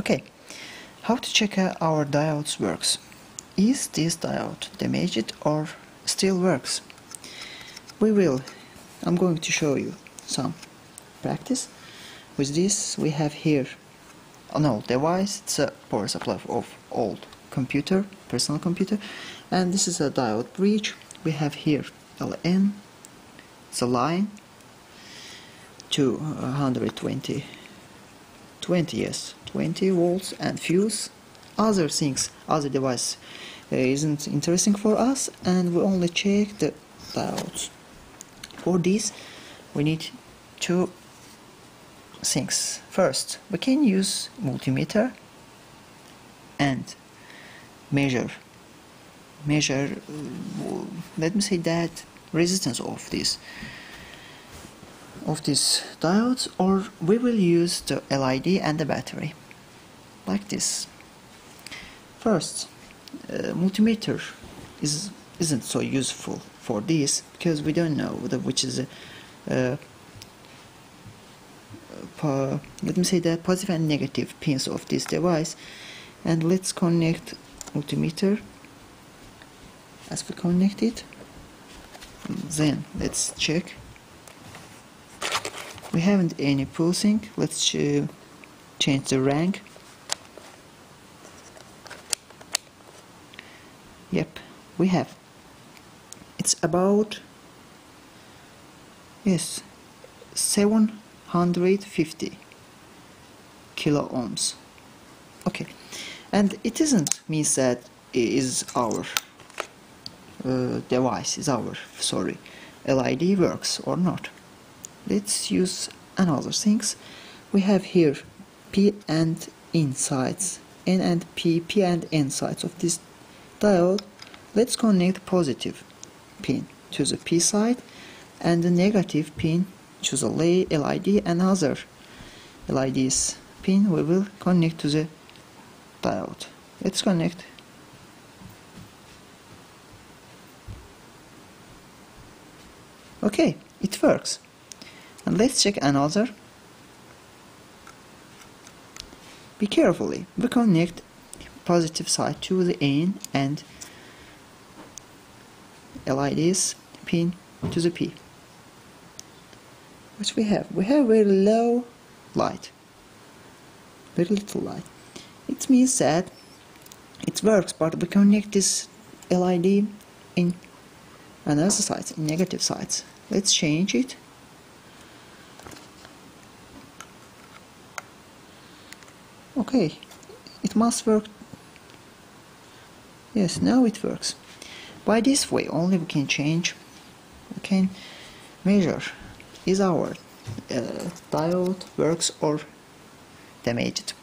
Okay, how to check uh, our diodes works? Is this diode damaged or still works? We will. I'm going to show you some practice. With this we have here an old device. It's a power supply of old computer, personal computer, and this is a diode bridge. We have here LN. It's a line to 120 20 yes. 20 volts and fuse other things other device uh, isn't interesting for us and we only check the diodes. For this we need two things. First we can use multimeter and measure measure uh, let me say that resistance of this of these diodes or we will use the LED and the battery like this. First uh, multimeter is isn't so useful for this because we don't know the, which is uh, uh, let me say the positive and negative pins of this device. And let's connect multimeter as we connect it. Then let's check we haven't any pulsing. Let's uh, change the rank. Yep we have. It's about yes 750 kilo ohms. Okay and it isn't means that it is our uh, device is our sorry LED works or not let's use another things. We have here P and N sides N and P P and N sides of this diode let's connect positive pin to the P side and the negative pin to the LED and other LED's pin. We will connect to the diode. Let's connect. Okay it works and let's check another. Be carefully. We connect positive side to the N and LEDs pin to the P. What we have? We have very low light. Very little light. It means that it works but we connect this LED in another side in negative sides. Let's change it okay it must work. Yes now it works. By this way only we can change we can measure. Is our uh, diode works or damaged